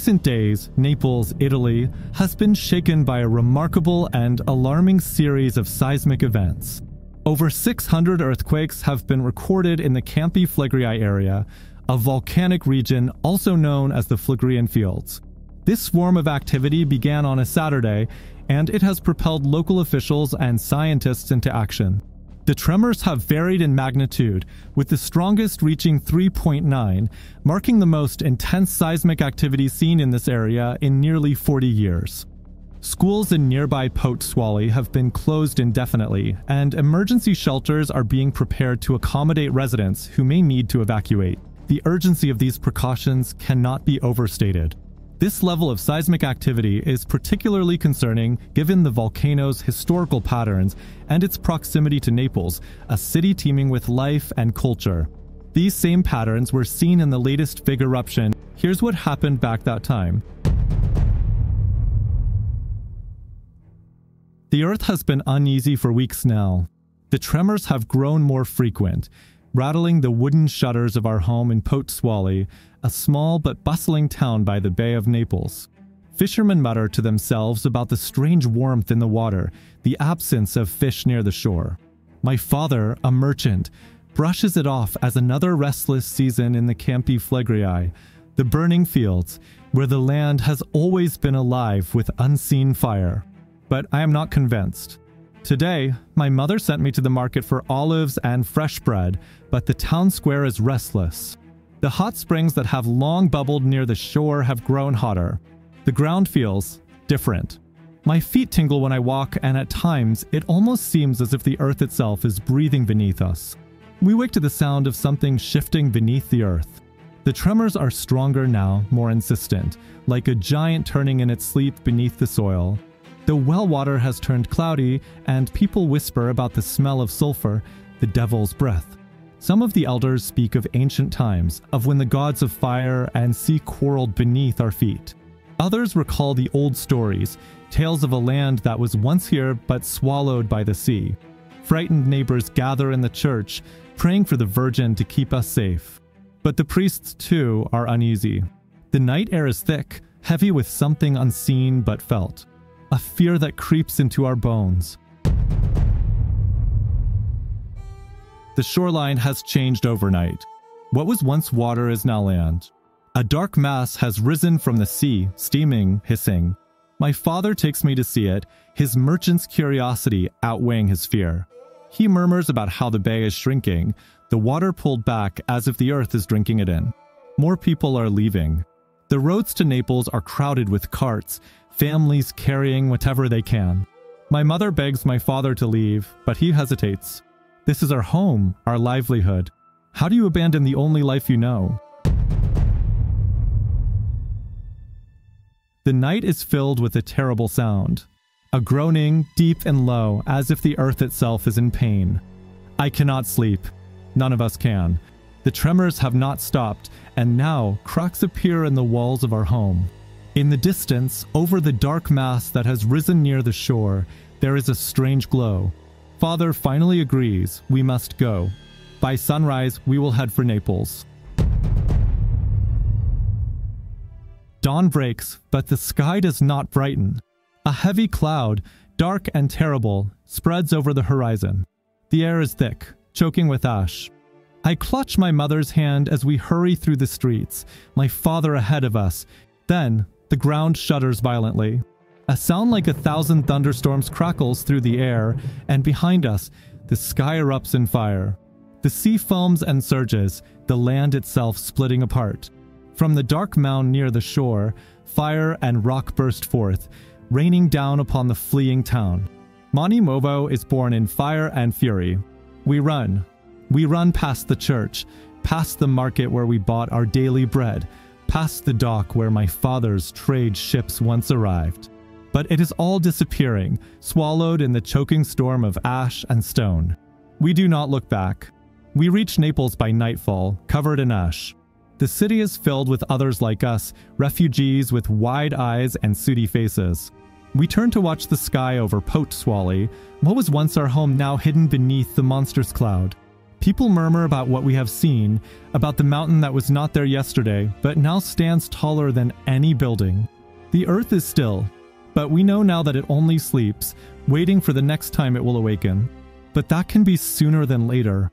recent days, Naples, Italy, has been shaken by a remarkable and alarming series of seismic events. Over 600 earthquakes have been recorded in the Campi Flegrei area, a volcanic region also known as the Phlegrean Fields. This swarm of activity began on a Saturday, and it has propelled local officials and scientists into action. The tremors have varied in magnitude, with the strongest reaching 3.9, marking the most intense seismic activity seen in this area in nearly 40 years. Schools in nearby Pozzuoli have been closed indefinitely, and emergency shelters are being prepared to accommodate residents who may need to evacuate. The urgency of these precautions cannot be overstated. This level of seismic activity is particularly concerning given the volcano's historical patterns and its proximity to Naples, a city teeming with life and culture. These same patterns were seen in the latest big eruption. Here's what happened back that time. The Earth has been uneasy for weeks now. The tremors have grown more frequent, rattling the wooden shutters of our home in Pozzuoli, a small but bustling town by the Bay of Naples. Fishermen mutter to themselves about the strange warmth in the water, the absence of fish near the shore. My father, a merchant, brushes it off as another restless season in the Campi Flegrei, the burning fields, where the land has always been alive with unseen fire. But I am not convinced. Today, my mother sent me to the market for olives and fresh bread, but the town square is restless. The hot springs that have long bubbled near the shore have grown hotter. The ground feels different. My feet tingle when I walk, and at times, it almost seems as if the earth itself is breathing beneath us. We wake to the sound of something shifting beneath the earth. The tremors are stronger now, more insistent, like a giant turning in its sleep beneath the soil. The well water has turned cloudy, and people whisper about the smell of sulfur, the devil's breath. Some of the elders speak of ancient times, of when the gods of fire and sea quarreled beneath our feet. Others recall the old stories, tales of a land that was once here but swallowed by the sea. Frightened neighbors gather in the church, praying for the Virgin to keep us safe. But the priests, too, are uneasy. The night air is thick, heavy with something unseen but felt a fear that creeps into our bones. The shoreline has changed overnight. What was once water is now land. A dark mass has risen from the sea, steaming, hissing. My father takes me to see it, his merchant's curiosity outweighing his fear. He murmurs about how the bay is shrinking, the water pulled back as if the earth is drinking it in. More people are leaving. The roads to Naples are crowded with carts, families carrying whatever they can. My mother begs my father to leave, but he hesitates. This is our home, our livelihood. How do you abandon the only life you know? The night is filled with a terrible sound. A groaning, deep and low, as if the earth itself is in pain. I cannot sleep. None of us can. The tremors have not stopped, and now cracks appear in the walls of our home. In the distance, over the dark mass that has risen near the shore, there is a strange glow. Father finally agrees we must go. By sunrise, we will head for Naples. Dawn breaks, but the sky does not brighten. A heavy cloud, dark and terrible, spreads over the horizon. The air is thick, choking with ash. I clutch my mother's hand as we hurry through the streets, my father ahead of us. Then, the ground shudders violently. A sound like a thousand thunderstorms crackles through the air, and behind us, the sky erupts in fire. The sea foams and surges, the land itself splitting apart. From the dark mound near the shore, fire and rock burst forth, raining down upon the fleeing town. Monte Nuovo is born in fire and fury. We run. We run past the church, past the market where we bought our daily bread, past the dock where my father's trade ships once arrived. But it is all disappearing, swallowed in the choking storm of ash and stone. We do not look back. We reach Naples by nightfall, covered in ash. The city is filled with others like us, refugees with wide eyes and sooty faces. We turn to watch the sky over Pozzuoli, what was once our home now hidden beneath the monstrous cloud. People murmur about what we have seen, about the mountain that was not there yesterday, but now stands taller than any building. The earth is still, but we know now that it only sleeps, waiting for the next time it will awaken. But that can be sooner than later.